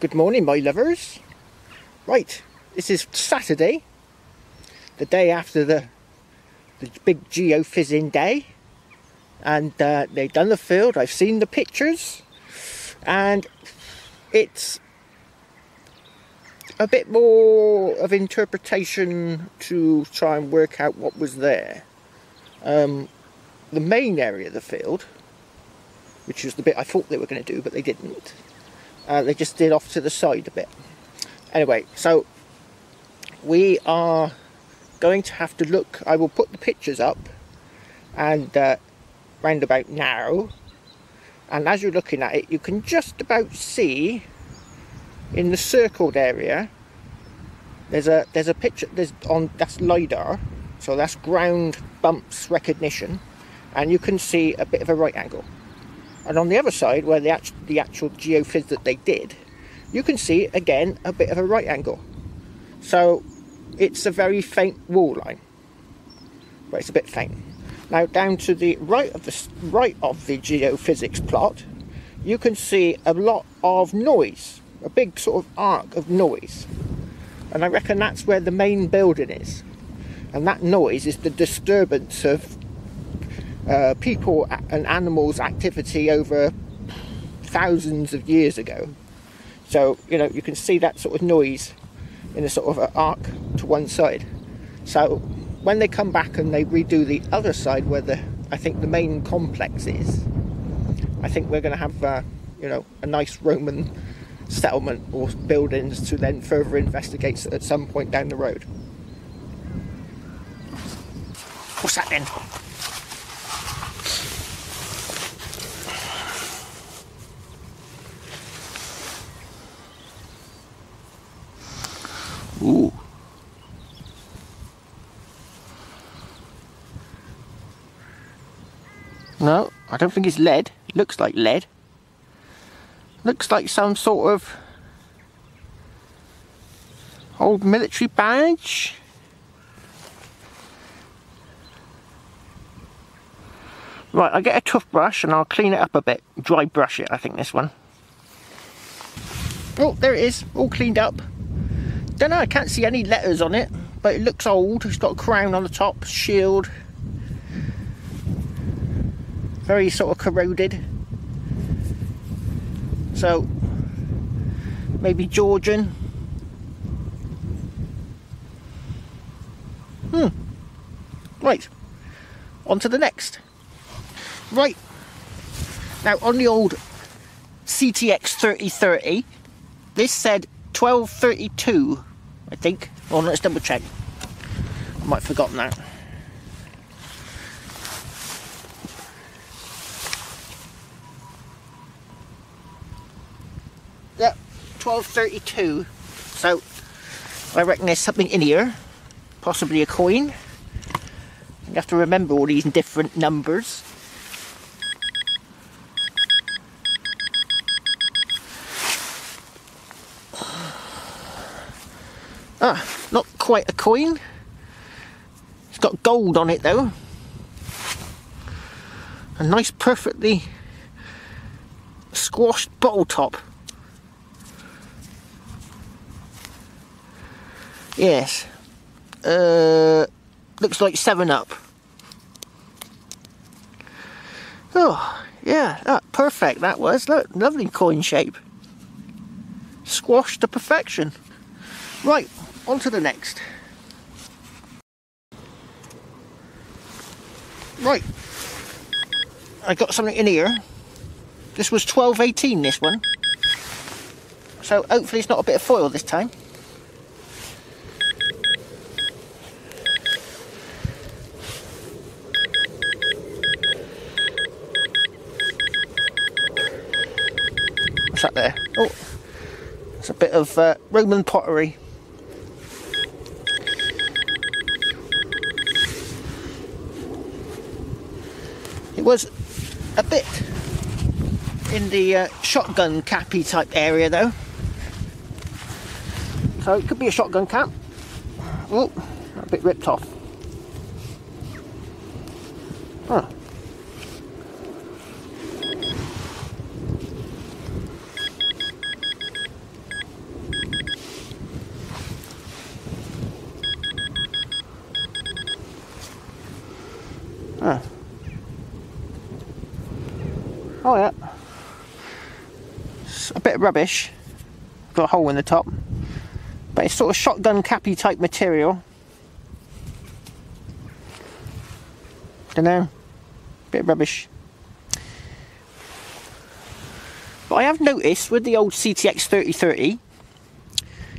Good morning, my lovers. Right, this is Saturday, the day after the the big geophysing day, and uh, they've done the field. I've seen the pictures, and it's a bit more of interpretation to try and work out what was there. Um, the main area of the field, which was the bit I thought they were going to do, but they didn't uh, they just did off to the side a bit. Anyway, so we are going to have to look. I will put the pictures up and uh, round about now. And as you're looking at it, you can just about see in the circled area. There's a there's a picture. There's on that's lidar, so that's ground bumps recognition, and you can see a bit of a right angle. And on the other side, where the, the actual geophys that they did, you can see again a bit of a right angle. So it's a very faint wall line, but it's a bit faint. Now down to the right of the right of the geophysics plot, you can see a lot of noise, a big sort of arc of noise. And I reckon that's where the main building is. And that noise is the disturbance of uh, people and animals activity over thousands of years ago. So, you know, you can see that sort of noise in a sort of arc to one side. So when they come back and they redo the other side where the I think the main complex is, I think we're going to have, uh, you know, a nice Roman settlement or buildings to then further investigate at some point down the road. What's that then? Ooh. No, I don't think it's lead. Looks like lead. Looks like some sort of old military badge. Right, I get a toothbrush and I'll clean it up a bit. Dry brush it, I think, this one. Oh, there it is, all cleaned up. Don't know, I can't see any letters on it, but it looks old. It's got a crown on the top, shield. Very sort of corroded. So, maybe Georgian. Hmm. Right. On to the next. Right. Now, on the old CTX 3030, this said 1232 I think. Oh, let's double check. I might have forgotten that. 1232. So, I reckon there's something in here. Possibly a coin. You have to remember all these different numbers. Ah, not quite a coin. It's got gold on it though. A nice perfectly squashed bottle top. Yes. Uh, looks like 7-Up. Oh, yeah, that, perfect that was. Look, lovely coin shape. Squashed to perfection. Right, on to the next. Right, I got something in here. This was 12.18 this one. So hopefully it's not a bit of foil this time. What's that there? Oh, a bit of uh, Roman pottery. It was a bit in the uh, shotgun cappy type area though. So it could be a shotgun cap. Oh, a bit ripped off. Huh. A bit of rubbish. Got a hole in the top. But it's sort of shotgun cappy type material. Don't know. Bit of rubbish. But I have noticed with the old CTX 3030,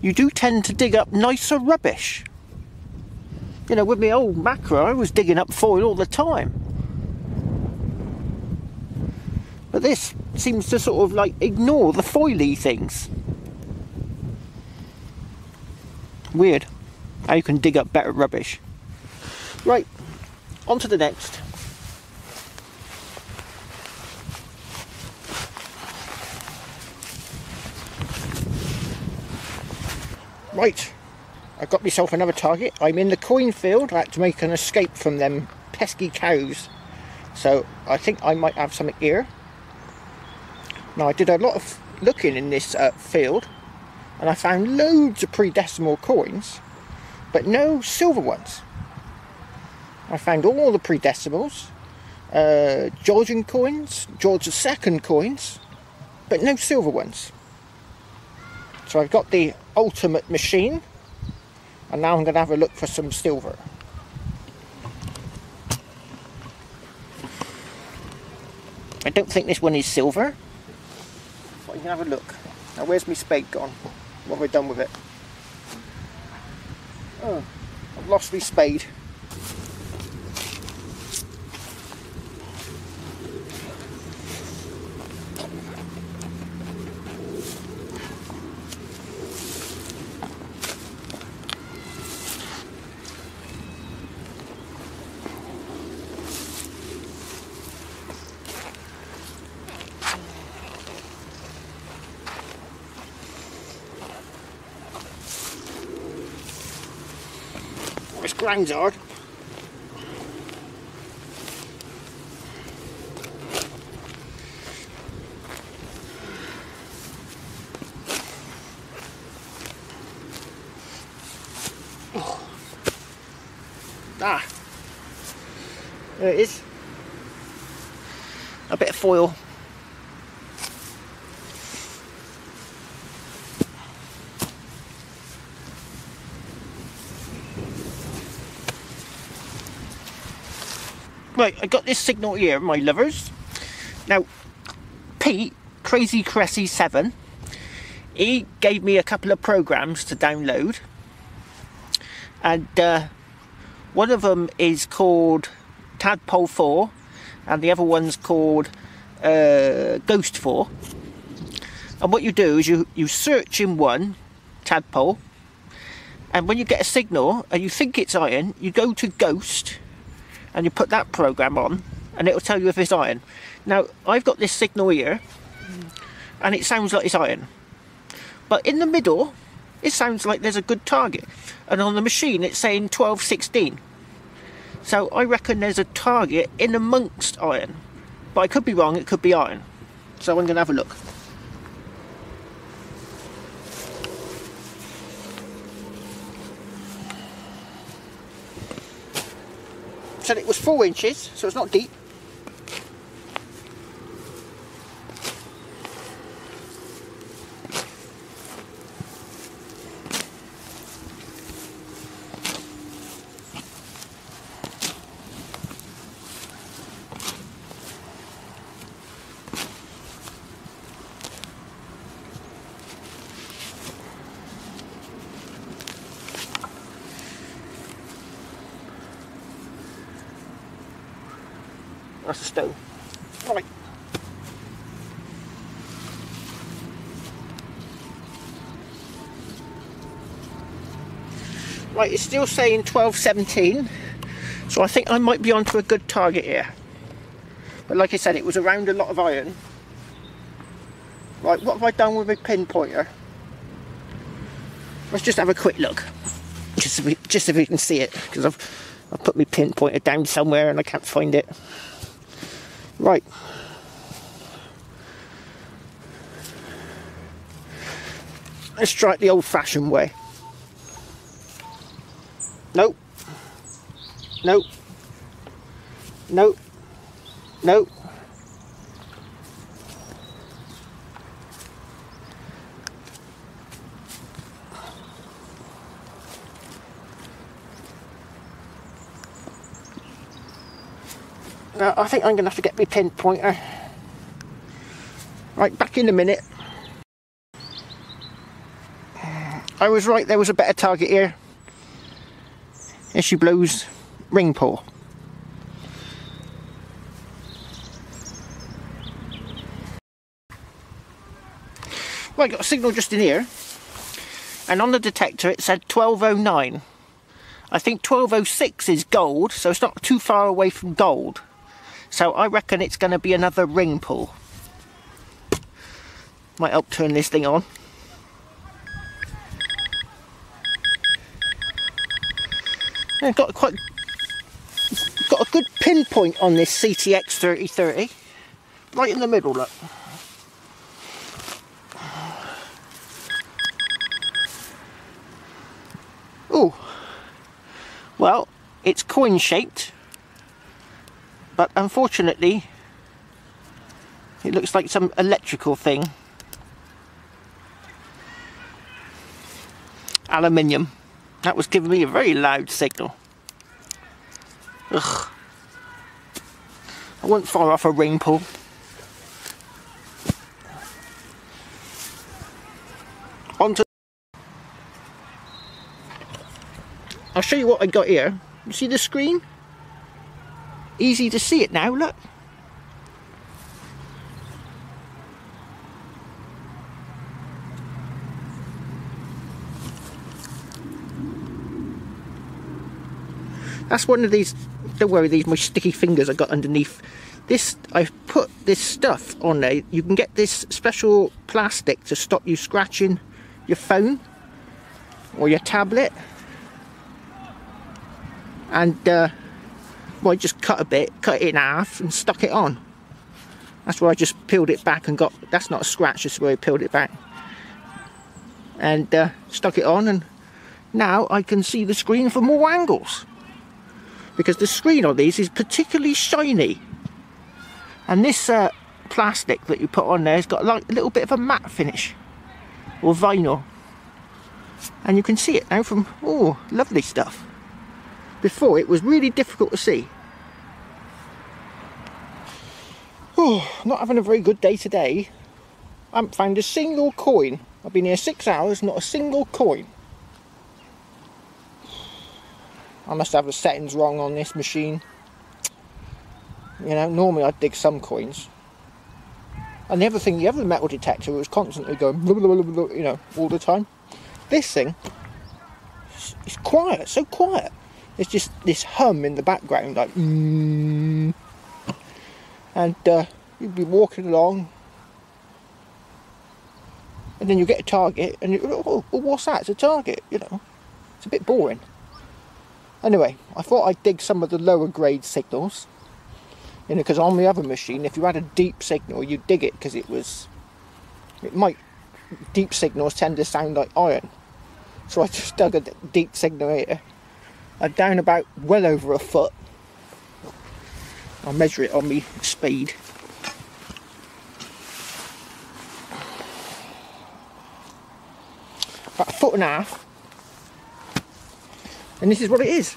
you do tend to dig up nicer rubbish. You know, with my old Makro, I was digging up foil all the time. But this seems to sort of like ignore the foily things. Weird how you can dig up better rubbish. Right, on to the next. Right, I've got myself another target. I'm in the coin field. I had to make an escape from them pesky cows. So I think I might have something here. Now I did a lot of looking in this uh, field and I found loads of pre-decimal coins but no silver ones. I found all the pre-decimals, uh, Georgian coins, George II coins, but no silver ones. So I've got the ultimate machine and now I'm going to have a look for some silver. I don't think this one is silver, can have a look. Now where's my spade gone? What have I done with it? Oh, I've lost my spade. Hard. Oh. Ah, there it is. A bit of foil. Right, I got this signal here, my lovers. Now, Pete, Crazy Cressy 7, he gave me a couple of programs to download. And uh, one of them is called Tadpole 4, and the other one's called uh, Ghost 4. And what you do is you, you search in one, Tadpole, and when you get a signal and you think it's iron, you go to Ghost and you put that program on and it'll tell you if it's iron. Now I've got this signal here and it sounds like it's iron. But in the middle it sounds like there's a good target. And on the machine it's saying 1216 so I reckon there's a target in amongst iron. But I could be wrong it could be iron. So I'm going to have a look. Said it was four inches, so it's not deep. That's. Right. Right, it's still saying 1217, so I think I might be onto a good target here. But like I said, it was around a lot of iron. Right, what have I done with my pinpointer? Let's just have a quick look, just so we, just so we can see it, because I've I've put my pinpointer down somewhere and I can't find it. Right. Let's try it the old fashioned way. Nope. Nope. Nope. Nope. Uh, I think I'm going to have to get my pinpointer. Right, back in a minute. I was right, there was a better target here. Issue blows ring pull. I got a signal just in here. And on the detector it said 1209. I think 1206 is gold, so it's not too far away from gold. So I reckon it's going to be another ring pull. Might help turn this thing on. Got quite got a good pinpoint on this CTX 3030. Right in the middle, look. Oh, well, it's coin shaped, but unfortunately, it looks like some electrical thing. Aluminium. That was giving me a very loud signal. Ugh. I won't fire off a ring pull. Onto. I'll show you what I got here. You see the screen? Easy to see it now, look. That's one of these, don't worry, these my sticky fingers I got underneath. This, I've put this stuff on there. You can get this special plastic to stop you scratching your phone or your tablet. And, uh, well, I just cut a bit, cut it in half and stuck it on. That's where I just peeled it back and got, that's not a scratch, that's where I peeled it back. And uh, stuck it on and now I can see the screen from more angles. Because the screen on these is particularly shiny. And this uh, plastic that you put on there has got like a little bit of a matte finish or vinyl. And you can see it now from oh lovely stuff. Before it was really difficult to see oh not having a very good day today I haven't found a single coin I've been here six hours not a single coin I must have the settings wrong on this machine. You know, normally I'd dig some coins. And the other thing, the other metal detector was constantly going, blah, blah, blah, you know, all the time. This thing, it's quiet, so quiet. It's just this hum in the background, like, mm. And uh, you'd be walking along, and then you get a target, and you, oh, well, what's that? It's a target, you know. It's a bit boring. Anyway, I thought I'd dig some of the lower grade signals. You know, because on the other machine, if you had a deep signal, you'd dig it because it was, it might, deep signals tend to sound like iron. So I just dug a deep signal here. I'm down about well over a foot. I'll measure it on me speed. About a foot and a half and this is what it is.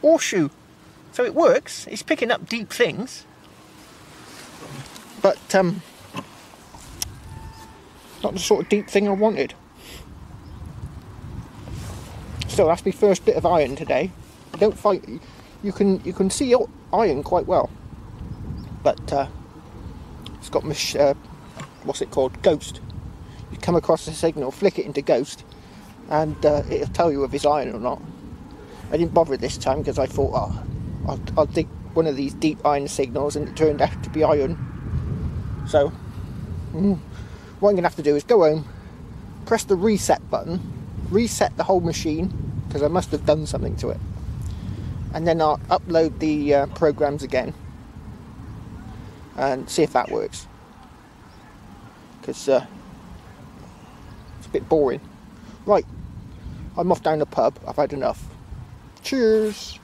Horseshoe. So it works, it's picking up deep things, but um, not the sort of deep thing I wanted. So that's my first bit of iron today. don't fight. You can you can see iron quite well, but uh, it's got uh, what's it called? Ghost. You come across a signal, flick it into ghost, and uh, it'll tell you if it's iron or not. I didn't bother this time because I thought, oh, I'll, I'll dig one of these deep iron signals, and it turned out to be iron. So, mm, what I'm going to have to do is go home, press the reset button, reset the whole machine because I must have done something to it, and then I'll upload the uh, programs again and see if that works. Because uh, it's a bit boring. Right, I'm off down the pub. I've had enough. Cheers.